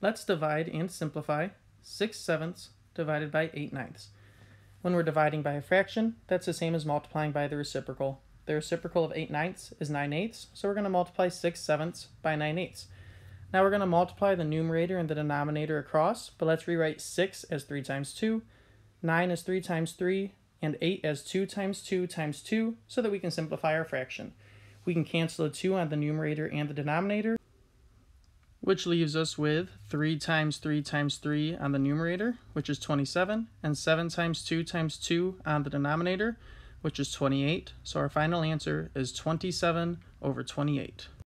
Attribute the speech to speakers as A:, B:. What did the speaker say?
A: Let's divide and simplify 6 sevenths divided by 8 ninths. When we're dividing by a fraction, that's the same as multiplying by the reciprocal. The reciprocal of 8 ninths is 9 eighths, so we're going to multiply 6 sevenths by 9 eighths. Now we're going to multiply the numerator and the denominator across, but let's rewrite 6 as 3 times 2, 9 as 3 times 3, and 8 as 2 times 2 times 2, so that we can simplify our fraction. We can cancel the 2 on the numerator and the denominator, which leaves us with 3 times 3 times 3 on the numerator, which is 27, and 7 times 2 times 2 on the denominator, which is 28. So our final answer is 27 over 28.